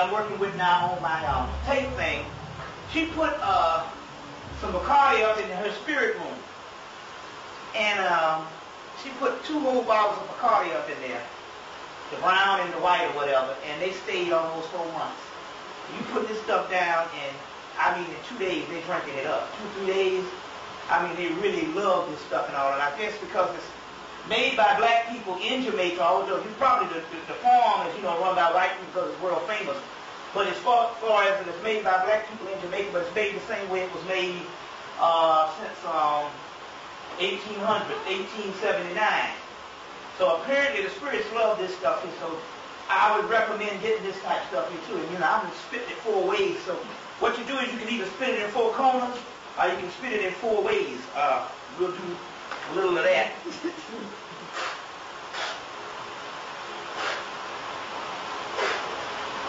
I'm working with now on my um, tape thing, she put uh, some Bacardi up in her spirit room. And um, she put two whole bottles of Bacardi up in there the brown and the white or whatever, and they stayed almost four months. You put this stuff down, and I mean, in two days they're drinking it up. Two, three days, I mean, they really love this stuff and all. And I guess because it's made by black people in Jamaica, although you probably the, the, the farm is you know run by white people because it's world famous. But as far, far as it's made by black people in Jamaica, but it's made the same way it was made uh, since um, 1800, 1879. So apparently the spirits love this stuff here. So I would recommend getting this type of stuff here too. And you know, I'm gonna spit it four ways. So what you do is you can either spit it in four corners or you can spit it in four ways. Uh, we'll do a little of that.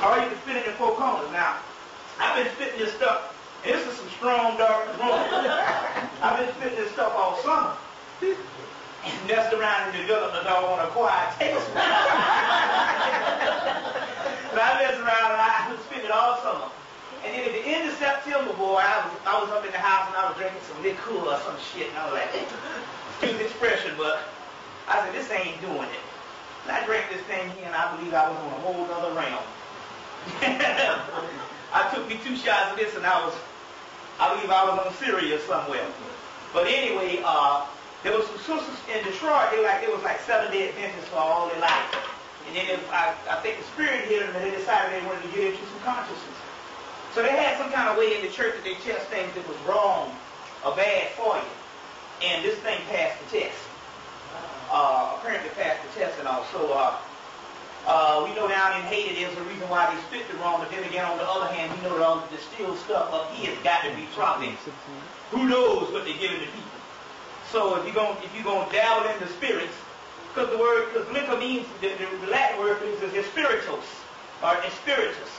or you can spit it in four corners. Now, I've been spitting this stuff. This is some strong dark rum. I've been spitting this stuff all summer and around and developed a dog on a quiet taste. but I messed around and I was spending it all summer. And then at the end of September, boy, I was I was up in the house and I was drinking some liquor or some shit, and I was like, the expression, but I said, this ain't doing it. And I drank this thing here, and I believe I was on a whole other realm. I took me two shots of this, and I was, I believe I was on Syria somewhere. But anyway, uh, there was some sisters in Detroit. They were like it was like seven day Adventists for all their life. And then if, I, I think the spirit hit them, and they decided they wanted to get into some consciousness. So they had some kind of way in the church that they test things that was wrong or bad for you. And this thing passed the test. Uh, apparently passed the test and all. So uh, uh, we know down in Haiti there's a reason why they spit the wrong, but then again on the other hand, we know that all the distilled stuff up here has got to be tropic. Who knows what they're giving the people? So if you're going if you're to dabble in the spirits, because the word because liquor means the, the, Latin word is spiritus or spiritus.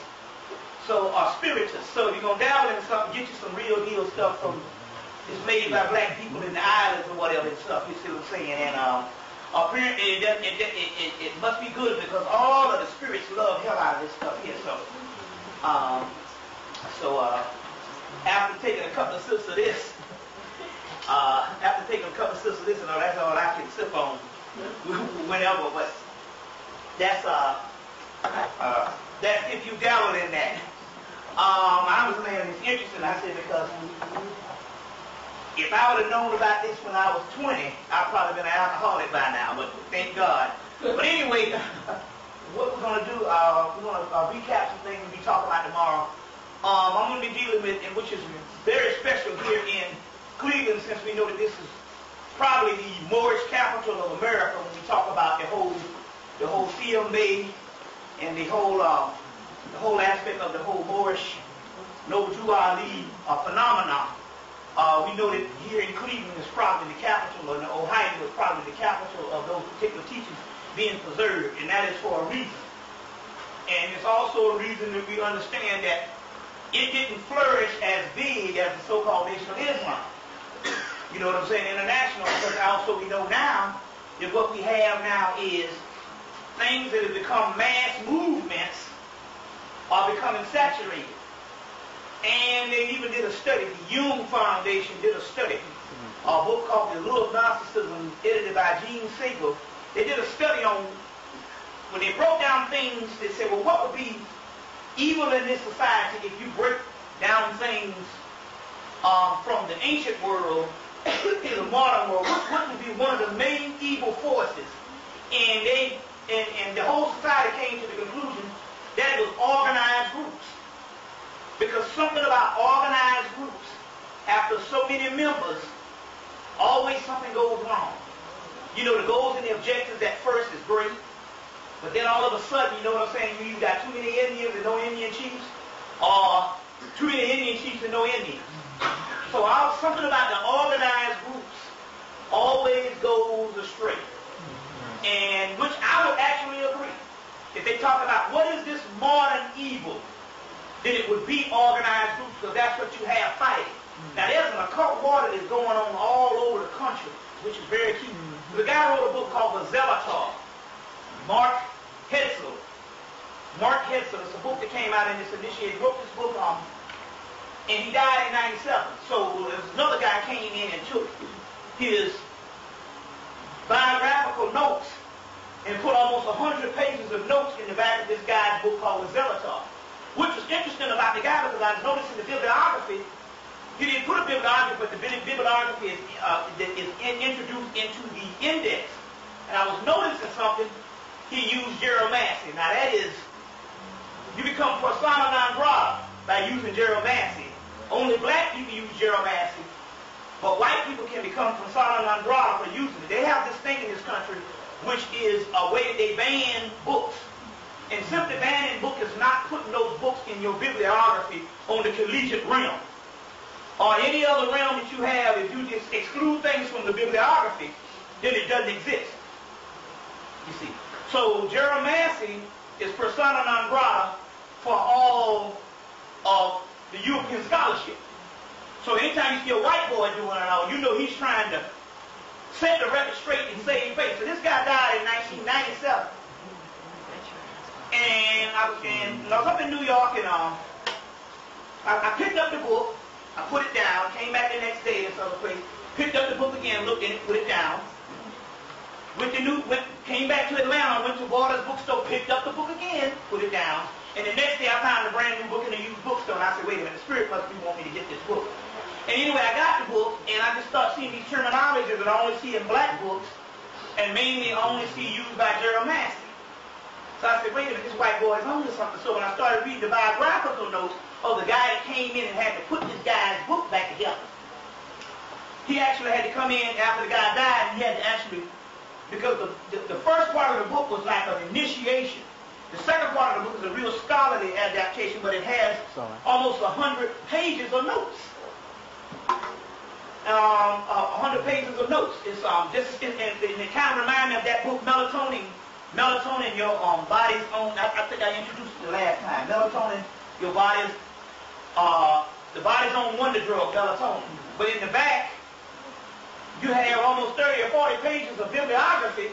So or spiritus. So if you're gonna dabble in something, get you some real deal stuff from it's made by black people in the islands or whatever and stuff. You see what I'm saying? And um, apparently it, doesn't- it, it, it, it must be good because all of the spirits love hell out of this stuff here. So um, so uh, after taking a couple of sips of this. Uh, after taking a couple of sips of this and that's all I can sip on whenever. But that's uh, uh, that's if you dabble in that. Um, I was saying it's interesting. I said because if I would have known about this when I was 20, I'd probably been an alcoholic by now. But thank God. But anyway, what we're gonna do, uh, we're gonna uh, recap some things we'll be talking about tomorrow. Um, I'm gonna be dealing with, and which is very special here in Cleveland, since we know that this is probably the Moorish capital of America when we talk about the whole, the whole made and the whole, uh, the whole aspect of the whole Moorish Noble Ali uh, phenomenon. Uh, we know that here in Cleveland is probably the capital, in Ohio is probably the capital of those particular teachings being preserved, and that is for a reason. And it's also a reason that we understand that it didn't flourish as big as the so-called Nation of Islam. You know what I'm saying? International, because also we know now that what we have now is things that have become mass movements are becoming saturated. And they even did a study, the Jung Foundation did a study, a book called The Allure of Gnosticism, edited by Gene Siegel. They did a study on, when they broke down things, they said, well, what would be evil in this society if you break down things um, from the ancient world to the modern world? What, what would be one of the main evil forces? And they, and, and the whole society came to the conclusion that it was organized groups. Because something about organized groups after so many members, always something goes wrong. You know, the goals and the objectives at first is great, but then all of a sudden, you know what I'm saying, you, you got too many Indians and no Indian chiefs, or too many Indian chiefs and no Indians. So I, something about the organized groups always goes astray. And which I would actually agree. If they talk about what is this modern evil, then it would be organized groups because that's what you have fighting. Now there's an occult war that is going on all over the country, which is very key. The guy wrote a book called The Zelator. Mark Hedsel. Mark Hedsel. It's a book that came out in this initiated. He wrote this book um, and he died in 97. So there's another guy came in and took his biographical notes and put almost 100 pages of notes in the back of this guy's book called The Zelator. Which was interesting about the guy because I noticed in the bibliography, he didn't put a bibliography, but the bibliography is, uh, is in, introduced into the index. And I was noticing something, he used Gerald Massey. Now that is, you become persona non grata by using Gerald Massey. Only black people use Gerald Massey. But white people can become persona non grata for using it. They have this thing in this country which is a way that they ban books. And simply banning book is not putting those books in your bibliography on the collegiate realm. Or any other realm that you have, if you just exclude things from the bibliography, then it doesn't exist. You see. So Gerald Massey is persona non grata for all of the European scholarship. So anytime you see a white boy doing it all, you know he's trying to set the record straight and save face. So this guy died in 1997. And I was in, I was up in New York and um, I, I picked up the book, I put it down, came back the next day in some place, picked up the book again, looked in it, put it down. Went to New, went, came back to Atlanta, went to Waters bookstore, picked up the book again, put it down. And the next day I found a brand new book in a used bookstore and I said, wait a minute, the Spirit must be wanting me to get this book. And anyway, I got the book and I just start seeing these terminologies that I only see in black books and mainly only see used by Gerald Massey. So I said, wait a minute, this white boy is on to something. So when I started reading the biographical notes of the guy that came in and had to put this guy's book back together, he actually had to come in after the guy died and he had to actually, because the, the, the first part of the book was like an initiation. The second part of the book is a real scholarly adaptation, but it has Sorry. almost 100 pages of notes. Um, uh, 100 pages of notes. It's um, just, it, it, it kind of reminds me of that book, Melatonin, Melatonin, your um, body's own, I, I think I introduced it last time. Melatonin, your body's, uh, the body's own wonder drug, melatonin. But in the back, you have almost 30 or 40 pages of bibliography,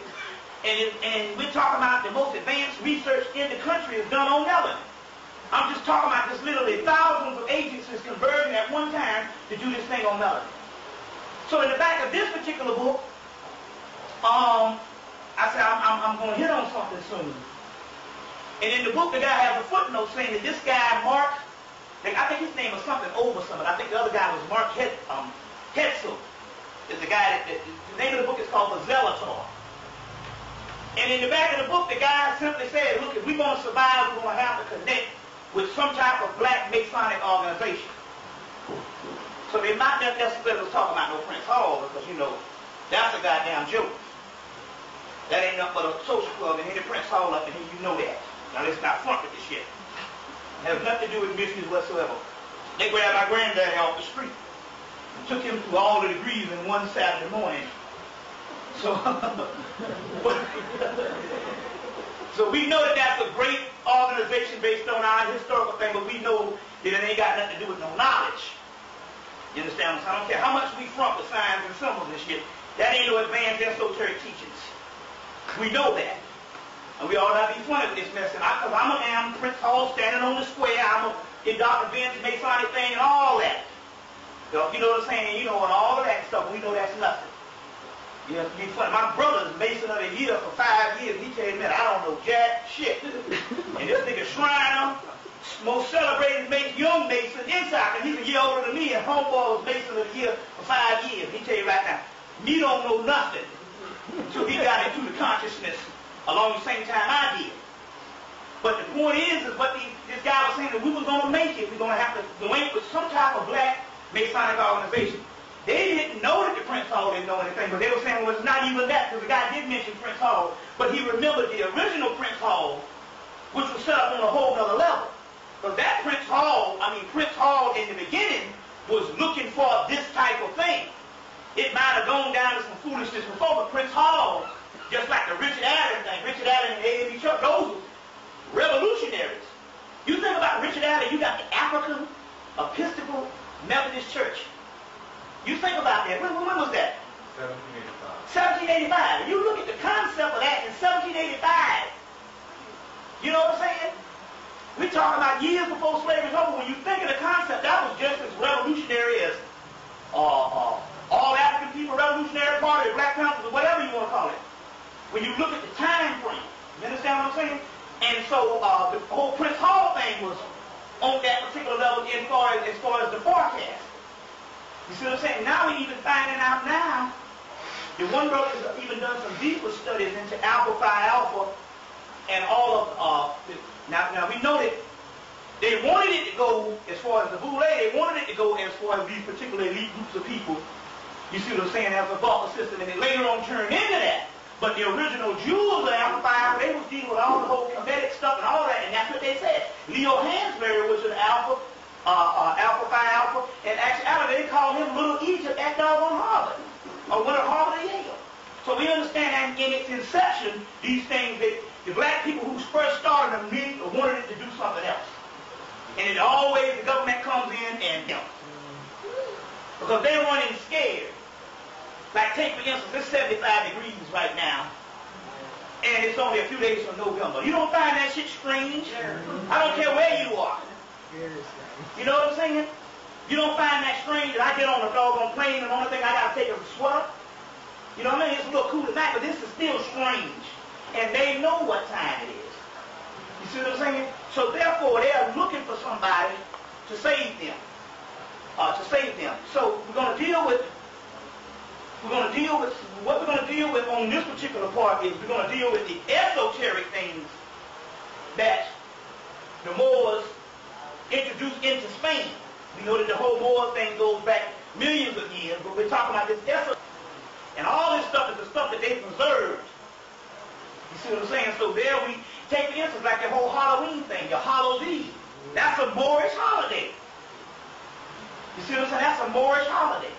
and, it, and we're talking about the most advanced research in the country is done on melanin. I'm just talking about this literally thousands of agencies converging at one time to do this thing on melanin. So in the back of this particular book, um, I said, I'm, I'm, I'm going to hit on something soon. And in the book, the guy has a footnote saying that this guy, Mark, I think his name was something over something. I think the other guy was Mark Het, um, Hedsel. Is the guy that, the name of the book is called The Zelator. And in the back of the book, the guy simply said, look, if we're going to survive, we're going to have to connect with some type of black Masonic organization. So they might not necessarily talk about no Prince Hall because, you know, that's a goddamn joke. That ain't nothing but a social club and the Prince Hall up and here you know that. Now let's not front with this shit. It has nothing to do with mysteries whatsoever. They grabbed my granddaddy off the street and took him through all the degrees in one Saturday morning. So, so we know that that's a great organization based on our historical thing, but we know that it ain't got nothing to do with no knowledge. You understand? So I don't care how much we front with signs and symbols and shit. That ain't no advanced esoteric teachings. We know that. And we ought not be funny with this mess. And I, cause I'm a damn Prince Hall standing on the square. I'm a, in Dr. Ben's Masonic thing and all that. You know, you know what I'm saying? You know, and all of that stuff. We know that's nothing. You have to be funny. My brother's Mason of the Year for five years. He tell me I don't know jack shit. and this nigga Shrine, most celebrated Mason, young Mason inside, and he's a year older than me, and homeboy was Mason of the Year for five years. He tell you right now, me don't know nothing. So he got into the consciousness along the same time I did. But the point is, is what the, this guy was saying that we were going to make it. We're going to have to link with some type of black Masonic organization. They didn't know that the Prince Hall didn't know anything, but they were saying, well, it's not even that, because the guy did mention Prince Hall, but he remembered the original Prince Hall, which was set up on a whole other level. Because that Prince Hall, I mean, Prince Hall in the beginning was looking for this type of thing. It might have gone down to some foolishness before, but Prince Hall, just like the Richard Allen thing, Richard Allen and A.M.E. Chuck, those were revolutionaries. You think about Richard Allen, you got the African Episcopal Methodist Church. You think about that. When, when was that? 1785. 1785. You look at the concept of that in 1785. You know what I'm saying? We're talking about years before slavery was over. When you think of the concept, that was just as revolutionary as uh, uh, all African people, Revolutionary Party, Black Panthers, or whatever you want to call it. When you look at the time frame, you understand what I'm saying? And so uh, the whole Prince Hall thing was on that particular level as far as, as far as the forecast. You see what I'm saying? Now we're even finding out now. The one brother has even done some deeper studies into Alpha Phi Alpha and all of uh, the, now now we know that they wanted it to go as far as the Boule, they wanted it to go as far as these particular elite groups of people. You see what I'm saying? As a buffer system, and it later on turned into that. But the original jewels of Alpha Phi they was dealing with all the whole Kemetic stuff and all that, and that's what they said. Leo Hansberry was an Alpha, uh, uh, Alpha Phi Alpha, and actually they called him Little Egypt at doggone Harvard, or went to Harvard or Yale. So we understand that in its inception, these things that the black people who first started them needed wanted it to do something else. And it always the government comes in and helps. Because they're running scared. Like take for instance, it's 75 degrees right now. And it's only a few days from November. You don't find that shit strange? I don't care where you are. You know what I'm saying? You don't find that strange that I get on a doggone plane and the only thing I gotta take is a sweater? You know what I mean? It's a little cool tonight, but this is still strange. And they know what time it is. You see what I'm saying? So therefore, they are looking for somebody to save them. Uh, to save them. So we're going to deal with we're going to deal with, what we're going to deal with on this particular part is we're going to deal with the esoteric things that the Moors introduced into Spain. We know that the whole Moor thing goes back millions of years, but we're talking about this esoteric. And all this stuff is the stuff that they preserved. You see what I'm saying? So there we take the instance like the whole Halloween thing, your Hallows Eve. That's a Moorish holiday. You see what I'm saying? That's a Moorish holiday.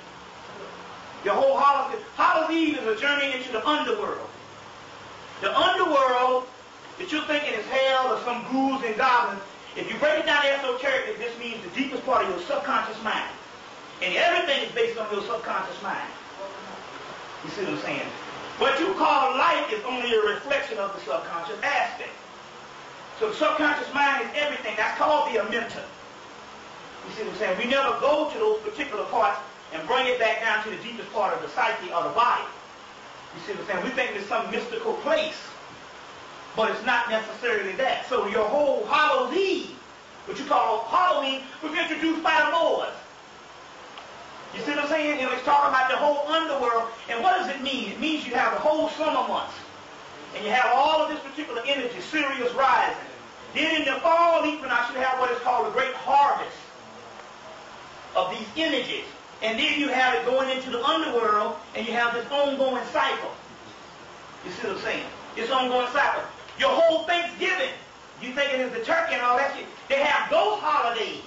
Your whole Hallows Eve is a journey into the underworld. The underworld that you're thinking is hell or some ghouls and goblins, if you break it down esoterically, this means the deepest part of your subconscious mind. And everything is based on your subconscious mind. You see what I'm saying? What you call light is only a reflection of the subconscious aspect. So the subconscious mind is everything. That's called the amenta. You see what I'm saying? We never go to those particular parts and bring it back down to the deepest part of the psyche or the body. You see what I'm saying? We think it's some mystical place, but it's not necessarily that. So your whole Halloween, what you call Halloween, was introduced by the Moors. You see what I'm saying? And it's talking about the whole underworld. And what does it mean? It means you have the whole summer months. And you have all of this particular energy, Sirius rising. Then in the fall equinox, you have what is called a great harvest of these energies. And then you have it going into the underworld, and you have this ongoing cycle. You see what I'm saying? This ongoing cycle. Your whole Thanksgiving, you think it is the turkey and all that shit. They have ghost holidays.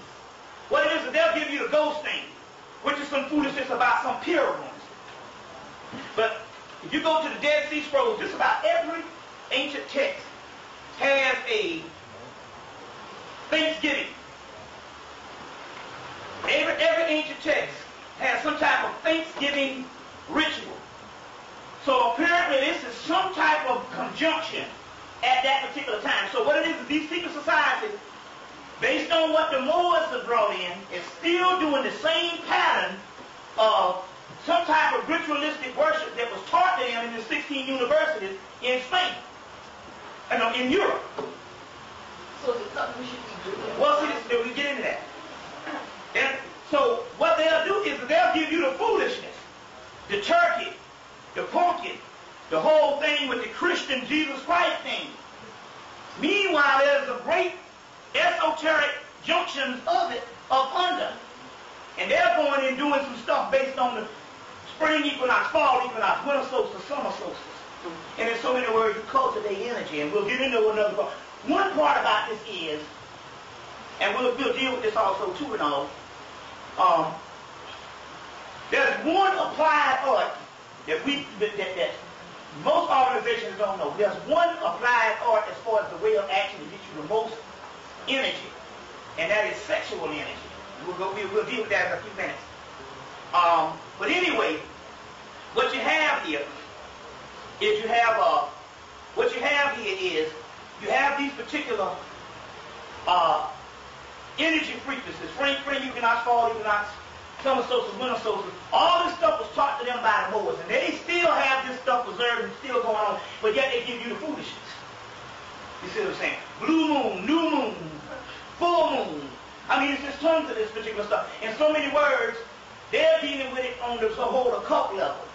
What it is, they'll give you the ghost thing, which is some foolishness about some pilgrims. But if you go to the Dead Sea Scrolls, just about every ancient text has a Thanksgiving. Every, every ancient text has some type of Thanksgiving ritual. So apparently this is some type of conjunction at that particular time. So what it is, these secret societies, based on what the Moors have brought in, is still doing the same pattern of some type of ritualistic worship that was taught to them in the 16 universities in Spain, and uh, in Europe. So is it something we should be doing? Well, see, we get into that. And so what they'll do is they'll give you the foolishness, the turkey, the pumpkin, the whole thing with the Christian Jesus Christ thing. Meanwhile, there's a great esoteric junctions of it up under. And they're going and doing some stuff based on the spring equinox, fall equinox, winter solstice, summer solstice. And in so many words, you cultivate energy, and we'll get into another part. One part about this is, and we'll, we'll deal with this also too and all, um, there's one applied art that we that, that, that most organizations don't know. There's one applied art as far as the way of action to get you the most energy, and that is sexual energy. We'll, go, we'll, we'll deal with that in a few minutes. Um, but anyway, what you have here is you have uh, what you have here is you have these particular uh, energy frequencies, spring, spring equinox, fall equinox, summer solstice, winter solstice. All this stuff was taught to them by the Moors, and they still have this stuff preserved and still going on, but yet they give you the foolishness. You see what I'm saying? Blue moon, new moon, full moon. I mean, it's just tons of this particular stuff. In so many words, they're dealing with it on the whole occult level.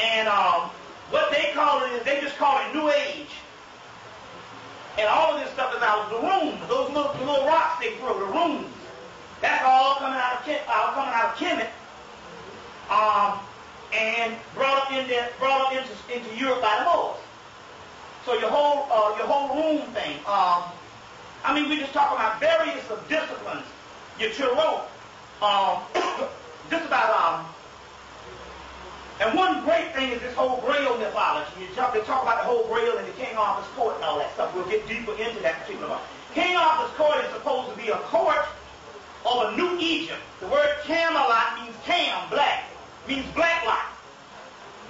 And um, what they call it is they just call it New Age. And all of this stuff is out of the runes. Those little, little rocks they throw, the runes. That's all coming out of all coming out of Kemet. Um, and brought up in into brought up into, into Europe by the Moors. So your whole uh, your whole room thing. Um, I mean, we just talking about various of disciplines. Your Tarot, um, just about um, and one great thing is this whole Grail mythology. You they talk about the whole Grail and the King Arthur's court and all that stuff. We'll get deeper into that particular one. King Arthur's court is supposed to be a court of a new Egypt. The word Camelot means Cam, black, means black light.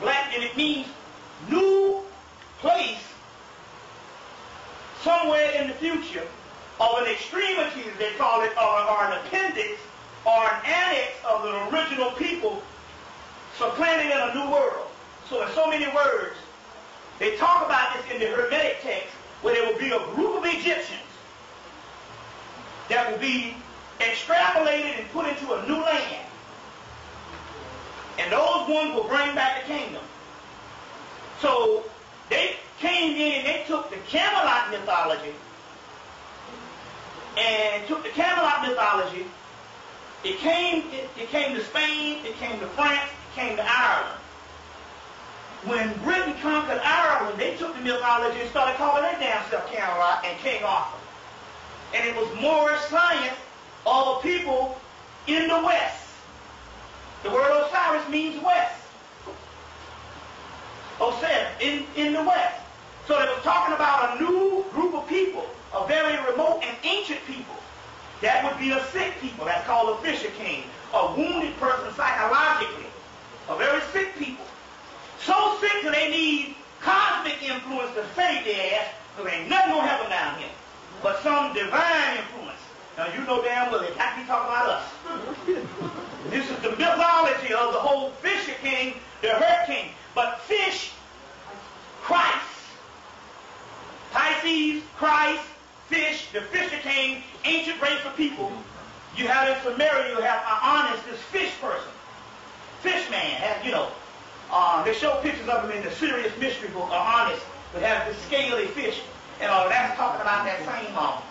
Black, and it means new place somewhere in the future of an extremity, they call it, or, or an appendix or an annex of the original people supplanting in a new world. So in so many words, they talk about this in the Hermetic text where there will be a group of Egyptians that will be extrapolated and put into a new land. And those ones will bring back the kingdom. So they came in and they took the Camelot mythology and took the Camelot mythology. It came, it, it came to Spain, it came to France, came to Ireland. When Britain conquered Ireland, they took the mythology and started calling that damn self Camelot and King Arthur. And it was Moorish science of people in the West. The word Osiris means West. Osiris, in, in the West. So they were talking about a new group of people, a very remote and ancient people. That would be a sick people. That's called a fisher king. A wounded person psychologically. A very sick people. So sick that they need cosmic influence to save their ass, because ain't nothing gonna help them down here. But some divine influence. Now you know damn well they can't be talking about us. this is the mythology of the whole fisher king, the hurt king. But fish, Christ. Pisces, Christ, fish, the fisher king, ancient race of people. You have in Sumeria, you have Oannes, this fish person. Fish man, have, you know, uh, they show pictures of him in the Sirius Mystery book, Oannes, that have the scaly fish. And uh, that's talking about that same, um,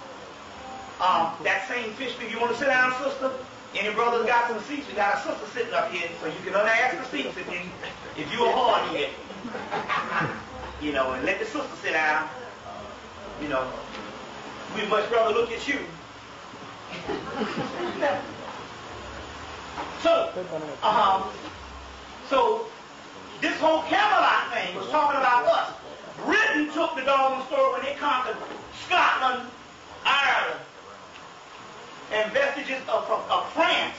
um, that same fish. You want to sit down, sister? Any brothers got some seats? We got a sister sitting up here, so you can unask the seats if you, if you are hard here. you know, and let the sister sit down. You know, we'd much rather look at you. so, um, so this whole Camelot thing was talking about us. Britain took the doggone story when they conquered Scotland, Ireland, and vestiges of, of, of France.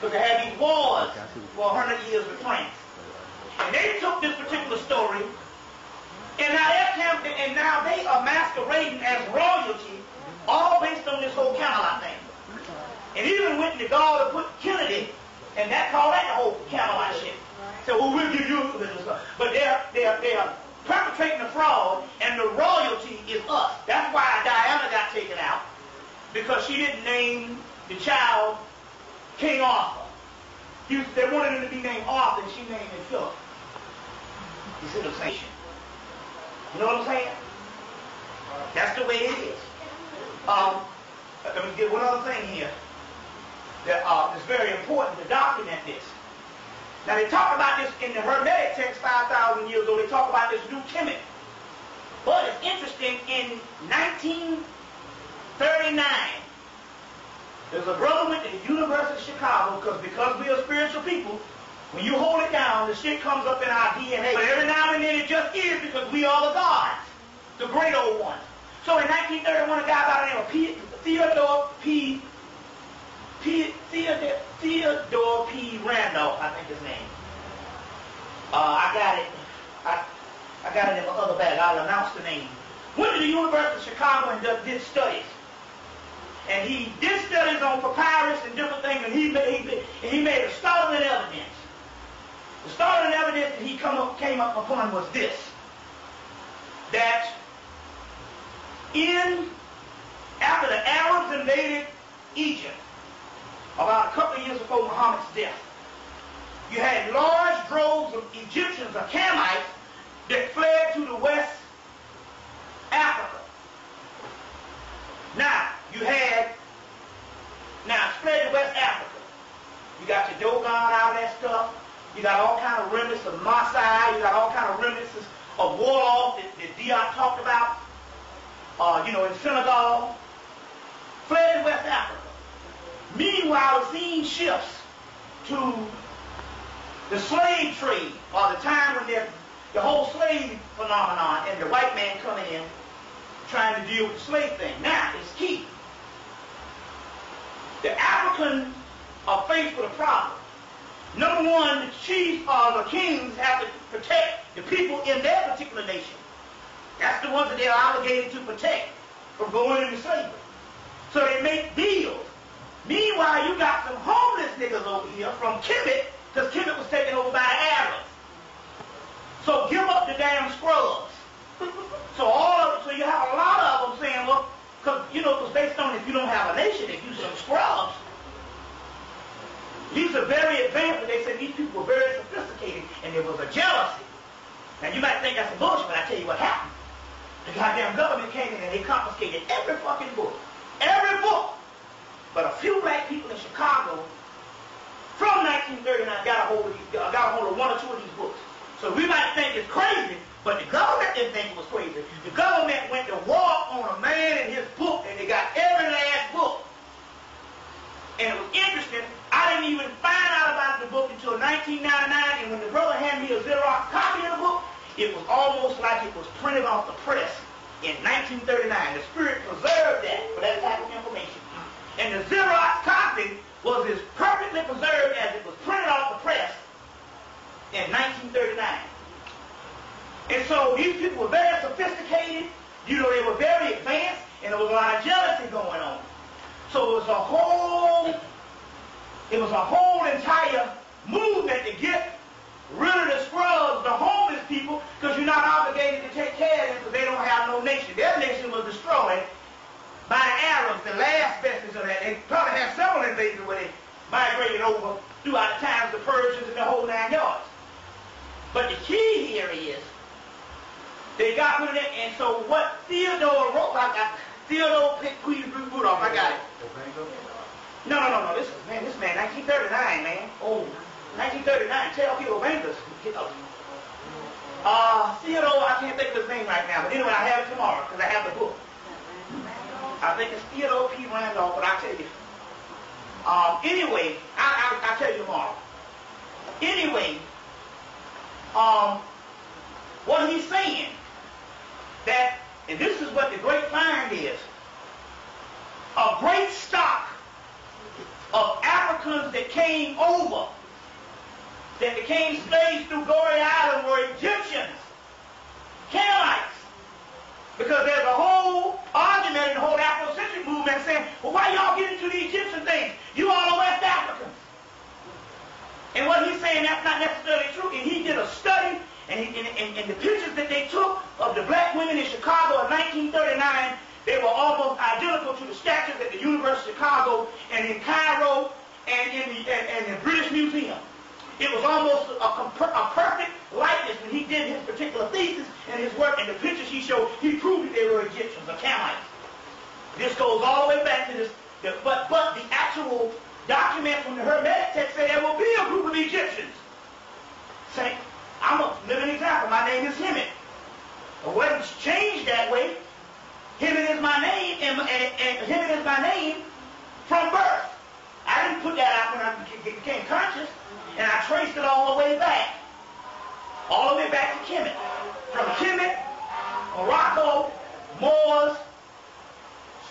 Because they had these wars for 100 years with France. And they took this particular story, and now, and now they are masquerading as royalty, all based on this whole Camelot thing. And even went to God to put Kennedy, and that called that the whole Camelot shit. So well, we'll give you. But they're, they're, they're perpetrating the fraud, and the royalty is us. That's why Diana got taken out, because she didn't name the child King Arthur. Was, they wanted him to be named Arthur, and she named him Philip. You see what I'm? You know what I'm saying? That's the way it is. Um, let me get one other thing here that uh, is very important to document this. Now they talk about this in the Hermetic text 5,000 years ago. They talk about this new Kemet. But it's interesting, in 1939, there's a brother went to the University of Chicago because because we are spiritual people, when you hold it down, the shit comes up in our DNA. But every now and then it just is because we are the gods, the great old ones. So in 1931, a guy by the name of Theodore P. Theodore, P. Randolph, I think his name. Uh, I got it. I, I got it in my other bag. I'll announce the name. Went to the University of Chicago and did, studies. And he did studies on papyrus and different things, and he made, he, he made a startling evidence. The startling evidence that he come up, came up upon was this, that in, after the Arabs invaded Egypt, about a couple of years before Muhammad's death, you had large droves of Egyptians or Camites that fled to the West Africa. Now, you had, now spread to West Africa. You got your Dogon, all that stuff. You got all kind of remnants of Maasai. You got all kind of remnants of Wolof that, that Diop talked about. Uh, you know, in Senegal. Fled to West Africa. Meanwhile, seeing ships to the slave trade, or the time when the whole slave phenomenon and the white man coming in trying to deal with the slave thing. Now, it's key. The Africans are faced with a problem. Number one, the chiefs or the kings have to protect the people in their particular nation. That's the ones that they're obligated to protect from going into slavery. So they make deals. Meanwhile, you got some homeless niggas over here from Kemet, because Kemet was taken over by the Arabs. So give up the damn scrubs. so all of so you have a lot of them saying, well, because you know was based on if you don't have a nation, if you some scrubs. These are very advanced, they said these people were very sophisticated, and there was a jealousy. Now you might think that's a bullshit, but I tell you what happened. The goddamn government came in and they confiscated every fucking book. Every book. But a few black people in Chicago from 1939 got a hold of got a hold of one or two of these books. So we might think it's crazy, but the government didn't think it was crazy. The government went to war on a man and his book, and they got every last book. And it was interesting. I didn't even find out about the book until 1999, and when the brother handed me a Xerox copy of the book, it was almost like it was printed off the press in 1939. The Spirit preserved that for that type of information. And the Xerox copy was as perfectly preserved as it was printed off the press in 1939. And so these people were very sophisticated. You know, they were very advanced, and there was a lot of jealousy going on. So it was a whole, it was a whole entire movement to get rid of the scrubs, the homeless people, because you're not obligated to take care of them because they don't have no nation. Their nation was destroyed by the Arabs, the last vestige of that. They probably had several invasions where they migrated over throughout the times of the Persians and the whole nine yards. But the key here is they got rid of it, and so what Theodore wrote, I got Theodore Queen Rudolph, I got it. No, no, no, no. This man, this man, 1939, man. Oh, 1939, Theophilus Bangus. Uh, Theodore, I can't think of his name right now, but anyway, I have it tomorrow because I have the book. I think it's Theodore P. Randolph, but I'll tell you. Um, anyway, I, I, I'll tell you tomorrow. Anyway, um, what he's saying, that, and this is what the great find is, a great stock of Africans that came over that became slaves through Goree Island were Egyptians, Canaanites. Because there's a whole argument in the whole Afrocentric movement saying, well, why y'all get into the Egyptian things? You all are West Africans. And what he's saying, that's not necessarily true. And he did a study, and, he, and, and, and the pictures that they took of the black women in Chicago in 1939, they were almost identical to the statues at the University of Chicago and in Cairo and in the, and, and the British Museum. It was almost a, a, perfect likeness when he did his particular thesis and his work and the pictures he showed, he proved that they were Egyptians or Camites. This goes all the way back to this, the, but, but the actual documents from the Hermetic text say there will be a group of Egyptians Say, I'm a living example. My name is Hemet. It wasn't changed that way. Hemet is my name, and, and, and Hemet is my name from birth. I didn't put that out when I became conscious, and I traced it all the way back. All the way back to Kemet. From Kemet, Morocco, Moors.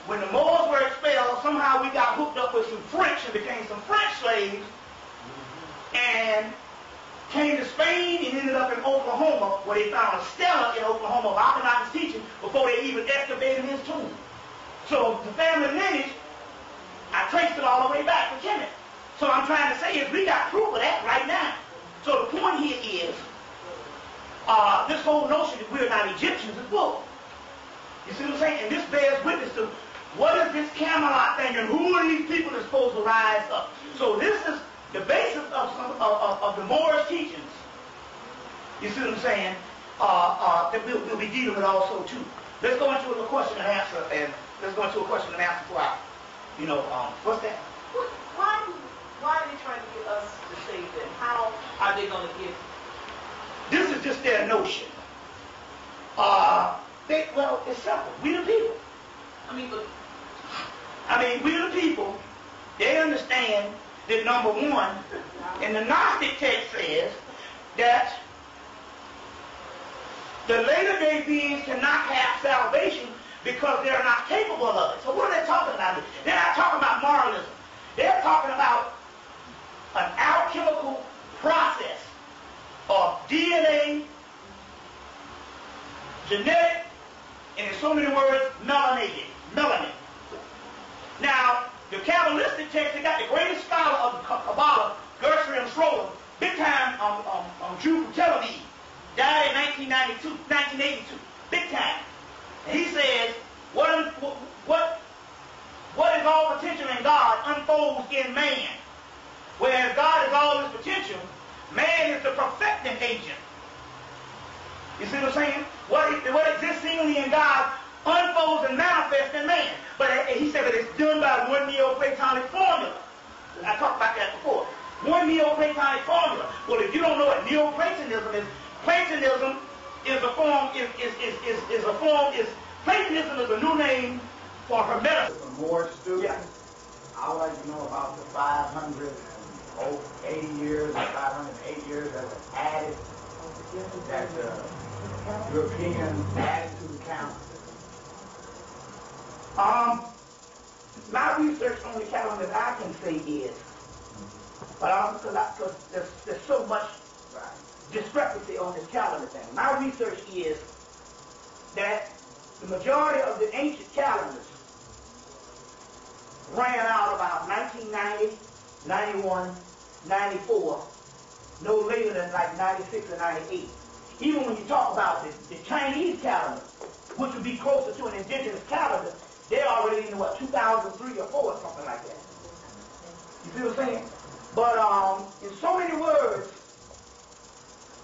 When the Moors were expelled, somehow we got hooked up with some French and became some French slaves. And came to Spain and ended up in Oklahoma, where they found a stela in Oklahoma of Akhenaten's teaching before they even excavated his tomb. So the family lineage, I traced it all the way back to Kemet. So I'm trying to say is we got proof of that right now. So the point here is, uh, this whole notion that we're not Egyptians is bull. You see what I'm saying? And this bears witness to what is this Camelot thing and who are these people that's supposed to rise up? So this is the basis of, some, of, of, the Moorish teachings, you see what I'm saying, uh, uh, that we'll, we'll, be dealing with also too. Let's go into a question and answer, and let's go into a question and answer for our, you know, um, what's that? Why are they trying to get us to save them? How are they going to get? This is just their notion. Uh, they, well, it's simple. We the people. I mean, but I mean, we the people. They understand that number one, and the Gnostic text says that the later day beings cannot have salvation because they're not capable of it. So what are they talking about? They're not talking about moralism. They're talking about an alchemical process of DNA, genetic, and in so many words, melanated, melanin. Now, the Kabbalistic text, they got the greatest scholar of Kabbalah, Gershom Scholem, big time um, um, um, Jew from Tel Aviv, died in 1992, 1982, big time. And he says, what, what, what is all potential in God unfolds in man. Whereas God is all his potential, man is the perfecting agent. You see what I'm saying? What, what exists seemingly in God unfolds and manifests in man. But uh, he said that it's done by one Neoplatonic formula. I talked about that before. One Neoplatonic formula. Well, if you don't know what Neoplatonism is, Platonism is a form, is, is, is, is, is a form, is, Platonism is a new name for Hermeticism. For more students, yeah. I would like to know about the 580 years or 508 years that was added, that the Europeans added to the count. Um, my research on the calendar I can say is, but um, because there's, there's so much discrepancy on this calendar thing. My research is that the majority of the ancient calendars ran out about 1990, 91, 94, no later than like 96 or 98. Even when you talk about the, the Chinese calendar, which would be closer to an indigenous calendar, they're already in what 2003 or 4 or something like that. You see what I'm saying? But um, in so many words,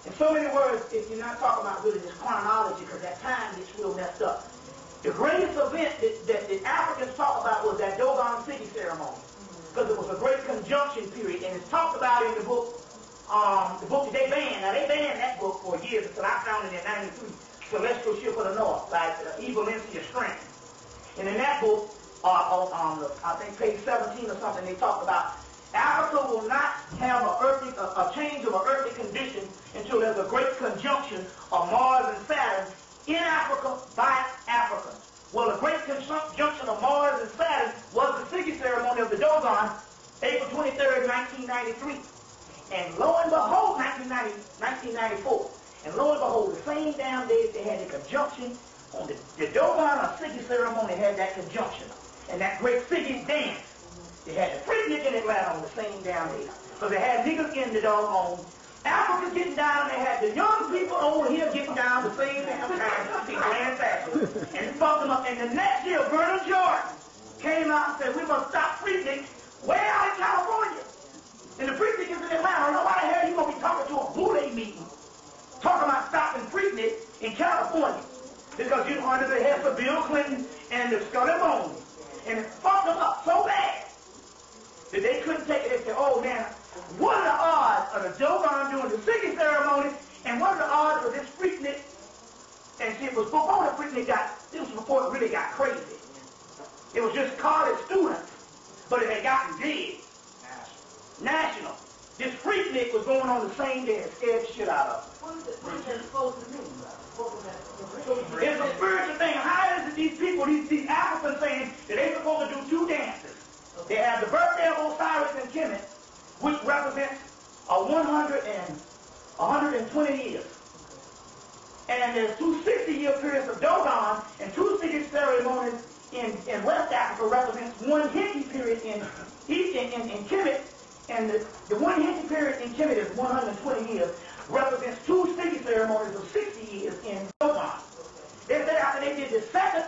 in so many words, if you're not talking about really this chronology, because that time gets real messed up. The greatest event that, that the Africans talk about was that Dogon Sigi ceremony, because it was a great conjunction period, and it's talked about in the book, um, the book that they banned. Now they banned that book for years until I found it in '93, Celestial Ship of the North by uh, E. Valentia Straiton. And in that book, uh, on I think page 17 or something, they talk about Africa will not have a, earthly, a, a change of an earthly condition until there's a great conjunction of Mars and Saturn in Africa by Africa. Well, the great conjunction of Mars and Saturn was the Sigi ceremony of the Dogon, April 23rd, 1993. And lo and behold, 1990, 1994. And lo and behold, the same damn day they had the conjunction on the, the Dogon or Sigi ceremony had that conjunction. And that great Sigi dance. They had the Freaknik in Atlanta on the same damn day. So they had niggas in the doggone Africa getting down, they had the young people over here getting down the same damn time, the grand fashion, and fucked them up. And the next year, Vernon Jordan came out and said, we must stop Freaknik way out in California. And the Freaknik is in Atlanta. Know why the hell you going to be talking to a Boule meeting, talking about stopping Freaknik in California because you under the heads of Bill Clinton and the Skull and Bones. And fucked them up so bad that they couldn't take it. They said, oh man, what are the odds of the Dogon doing the Sigi ceremony, and what are the odds of this freaknik? And see, it was before the freaknik got, this was before it really got crazy. It was just college students, but it had gotten big. National. National. This freaknik was going on the same day and scared the shit out of them. What is it? What is supposed to mean? It's a spiritual thing. How is it these people, these, these Africans saying that they're supposed to do two dances? They have the birthday of Osiris and Kemet, which represents a 100 and 120 years. And there's two 60-year periods of Dogon and two Sigi ceremonies in, in West Africa represents one Hindu period in in, in, in Kemet, and the, the one Hindu period in Kemet is 120 years, represents two Sigi ceremonies of 60 years in Dogon. They said after they did the second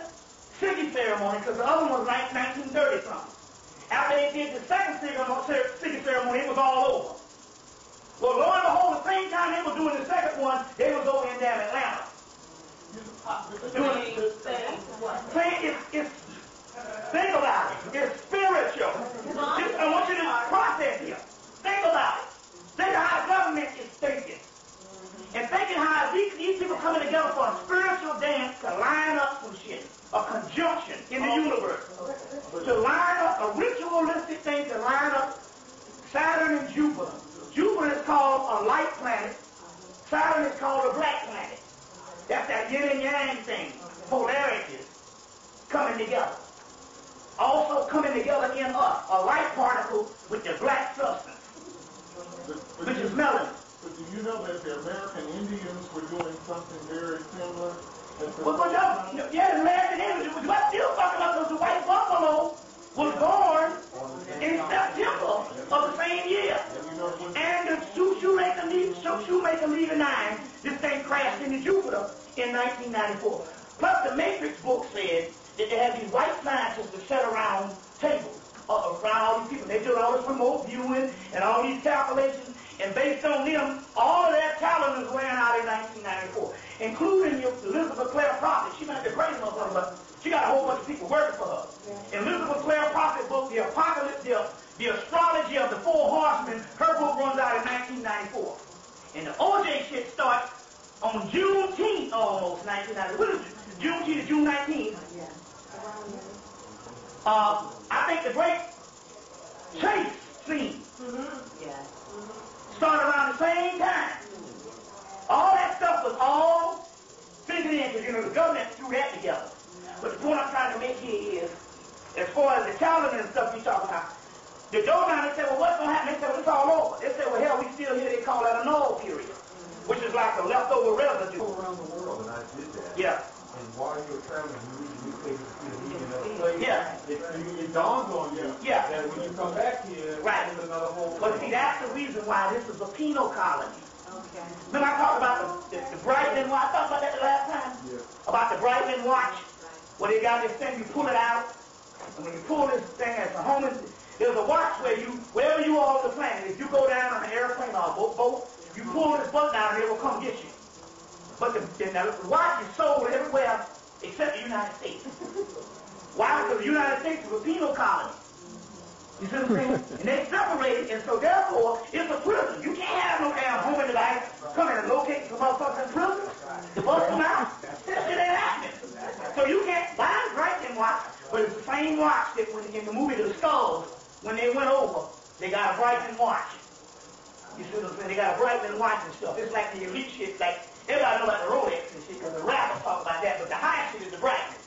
Sigi ceremony, because the other one was like 1930 something. After they did the second Sigi ceremony, it was all over. Well, lo and behold, the same time they were doing the second one, they was over in damn Atlanta. Doing the same. Saying it's, it's, think about it. It's spiritual. Just, I want you to process here. Think about it. Think of how government is thinking. And thinking how these, these people coming together for a spiritual dance to line up some shit. A conjunction in the universe. To line up a ritualistic thing to line up Saturn and Jupiter. Jupiter is called a light planet. Saturn is called a black planet. That's that yin and yang thing. Polarities coming together. Also coming together in us, a light particle with the black substance, which is melanin. But do you know that the American Indians were doing something very similar? Well, but no, yeah, the American Indians, but I'm still talking about the white buffalo was born in September of the same year. And the Shoemaker-Levy, shoemaker leader nine, this thing crashed into Jupiter in 1994. Plus, the Matrix book said that they had these white scientists that sat around tables uh, around all these people. They did all this remote viewing and all these calculations, and based on them, all of their calendars ran out in 1994, including your Elizabeth Clare Prophet. She might be crazy motherfucker, but she got a whole bunch of people working for her. Yeah. Elizabeth Clare Prophet book, The Apocalypse, the, the Astrology of the Four Horsemen, her book runs out in 1994. And the OJ shit starts on Juneteenth almost, 1990. What is it? Juneteenth to June 19th. Yeah. Uh, I think the great chase scene started around the same time. All that stuff was all figured in because, you know, the government threw that together. But the point I'm trying to make here is, as far as the calendar and stuff you talking about, the they said, well, what's going to happen? They said, well, it's all over. They said, well, hell, we still here. They call that a null period, which is like a leftover residue. around the world, and I did that. Yeah. And while you were traveling, you read newspapers to the media and. Yeah. It, it, it dawns on you yeah. that when you come back here, right. there's another whole But see, that's the reason why this is a penal colony. Okay. Remember I talked about the, the, the Breitling watch? I talked about that the last time? Yeah. About the Breitling watch, Right. where they got this thing, you pull it out, and when you pull this thing as a home, there's a watch where you, wherever you are on the planet, if you go down on an airplane or a boat, boat you pull this button and it will come get you. But the, the, the watch is sold everywhere except the United States. Why? Because the United States is a penal colony. You see what I'm saying? and they separated, and so therefore, it's a prison. You can't have no damn homing device come in and locate some motherfuckers in prison to bust them out. That shit ain't happening. So you can't buy a Breitling watch, but it's the same watch that when in the movie The Skulls, when they went over, they got a Breitling watch. You see what I'm saying? They got a Breitling watch and stuff. It's like the elite shit, like everybody know about the Rolex and shit, because the rappers talk about that, but the high shit is the Breitling.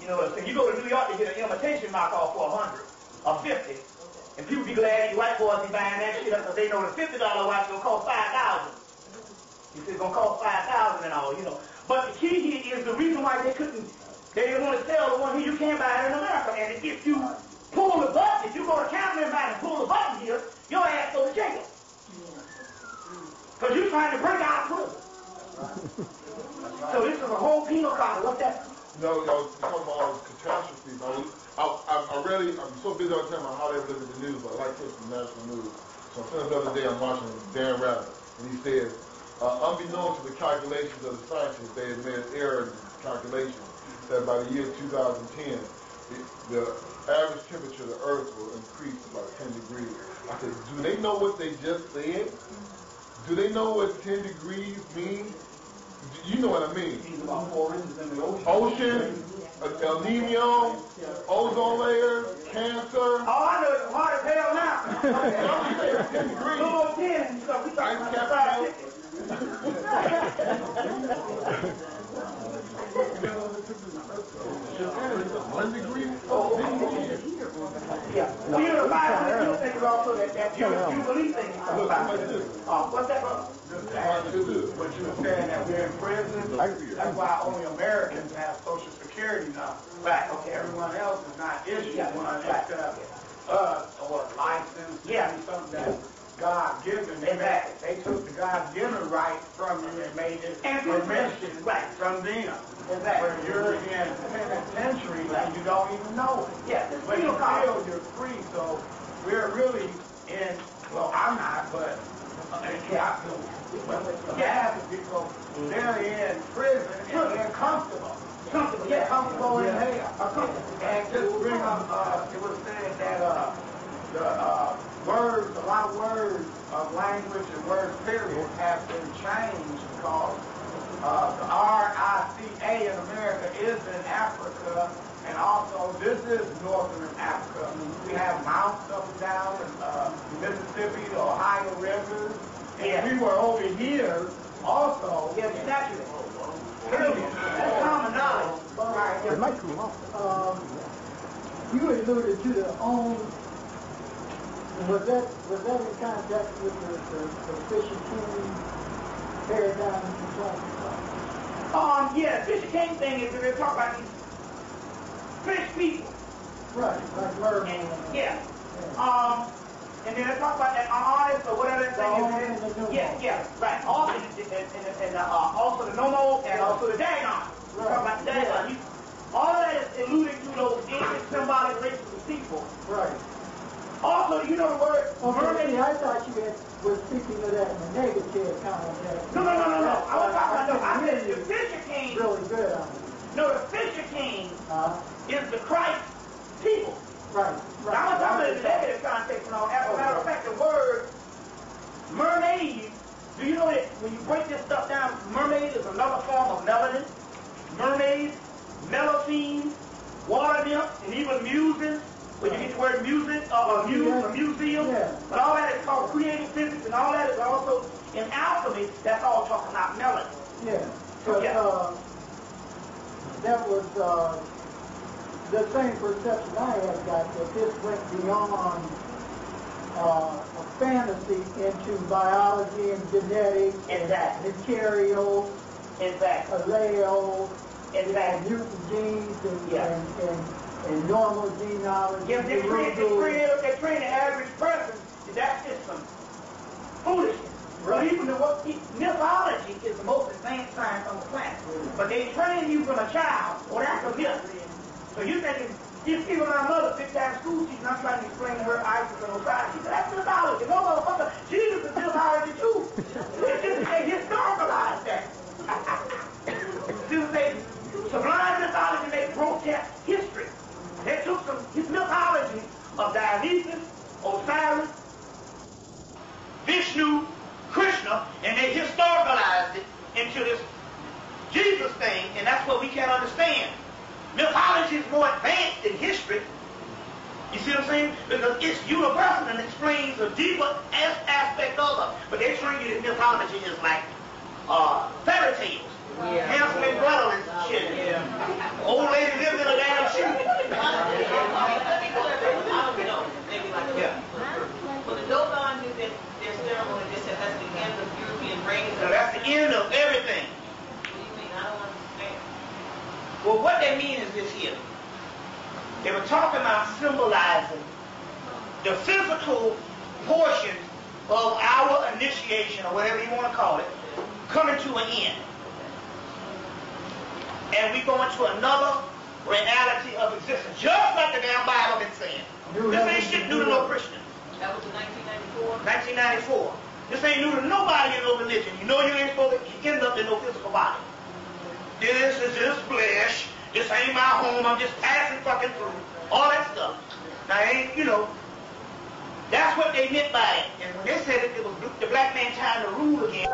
You know what I'm saying? You go to New York to get an imitation mark off for a hundred or fifty, and people be glad you white boys be buying that shit up because they know the fifty dollar watch gonna cost five thousand. You see, it's gonna cost five thousand and all, you know. But the key here is the reason why they couldn't, they didn't want to sell the one here. You can't buy it in America, and if you pull the button, if you go to counter and buy and pull the button here, your ass go to jail. Because you're trying to break of prison. So this is a whole penal code. What's that? No, no, talking about all the catastrophes. I, I, I, I really, I'm so busy all the time on how they look at the news, but I like this from national news. So saying the other day I'm watching Dan Rather, and he said, uh, unbeknownst to the calculations of the scientists, they had made error in the calculations that by the year 2010, the, the average temperature of the Earth will increase about 10 degrees. I said, do they know what they just said? Do they know what 10 degrees means? You know what I mean. About four inches in the ocean. Ocean, El Nino, ozone layer, cancer. Oh, I know it's hard as hell now. Saying 10 degrees. more ten, so we talking about the fried. One degree. Oh. Yeah. Well, you know, the Bible, you think also that, that you, you believe things. This. Uh, what's that, brother? Just to add to what you were saying, that we're in prison, that's why only Americans have social security now. Right, okay. Everyone else is not issued Yeah, one except us, or license, Yeah. something that's God-given. They, Exactly. they took the God-given right from you and made it permission Right. from them. Exactly. Where you're in penitentiary and you don't even know it. Yeah, But you feel you're free, so we're really in, well, I'm not, but, uh, yeah, I feel, but the people, they're in prison and they're comfortable. Comfortable, yeah. comfortable in hell. And just bring up, uh, it was said that, uh, the, uh, words, a lot of words of language and words period have been changed because, uh, the R-I-C-A in America is in Africa, and also this is northern Africa. I mean, We have mountains up and down in, uh, Mississippi, the Ohio rivers, and we were over here also. Yeah, statue. Period. That's common knowledge. Right. Um, you alluded to the own, was that, was that in contact with the, the, the fishing king paradigm that you talked about? Um, yeah, the Fisher King thing is they're talking about these fish people. Right, like merman. And, yeah. Um, and then they talk about that Oannes or whatever that thing Omen is. and the Yeah, yeah, right. Also, and, and, and, and uh, also the Nommo and also the Dagon. We're talking about the Dagon. You, all of that is alluding to those ancient symbolic races of people. Right. Also, you know the word Okay? I thought you had, was speaking of that in the negative context. No, no, no, no, no. I was talking about, no, I said the Fisher King, Really good on it. no, the Fisher King Uh, is the Christ people. right, right. Now, I'm talking in the negative context and all. As a matter of fact, the word mermaid, do you know that when you break this stuff down, mermaid is another form of melanin? Mermaid, Melusine, water nymph, and even muses, where you get the word music, or a muse, a museum. Yeah. But all that is called creative physics, and all that is also, in alchemy, that's all talking about melanin. Yeah, but, Yeah. uh, that was, uh, the same perception I had got, that this went beyond, uh, a fantasy into biology and genetics. and Exactly. Materials, Exactly. allele, Exactly. mutant genes and, Yeah. and, and, and normal genealogy. Yeah, they train, they train, they train the average person. That's just some foolishness. Right. Even the what mythology is the most advanced science on the planet. But they train you from a child, or that's a myth. So you thinking, just even my mother, big time school teacher, I'm trying to explain to her Isis and Osiris. She said, that's mythology. No, motherfucker, Jesus is mythology too. It's just they historicalize that. Just they sublime mythology, they grotesque history. They took some his mythology of Dionysus, Osiris, Vishnu, Krishna, and they historicalized it into this Jesus thing, and that's what we can't understand. Mythology is more advanced than history. You see what I'm saying? Because it's universal and explains a deeper as aspect of it. But they're train you that mythology is like uh, fairy tales. Yeah. Hansel and Gretel and shit. Old lady lived in a damn shoe. Said that's the end of European reigns. So that's the end of everything. What do you mean? I don't understand. Well, what they mean is this here. They were talking about symbolizing the physical portion of our initiation, or whatever you want to call it, coming to an end. And we go into another reality of existence, just like the damn Bible been saying. This ain't shit new to no Christian. That was in 1994? 1994. This ain't new to nobody in no religion. You know you ain't supposed to end up in no physical body. This is just flesh. This ain't my home. I'm just passing fucking through. All that stuff. Now, ain't, you know, that's what they meant by it. And when they said it, it was the black man trying to rule again.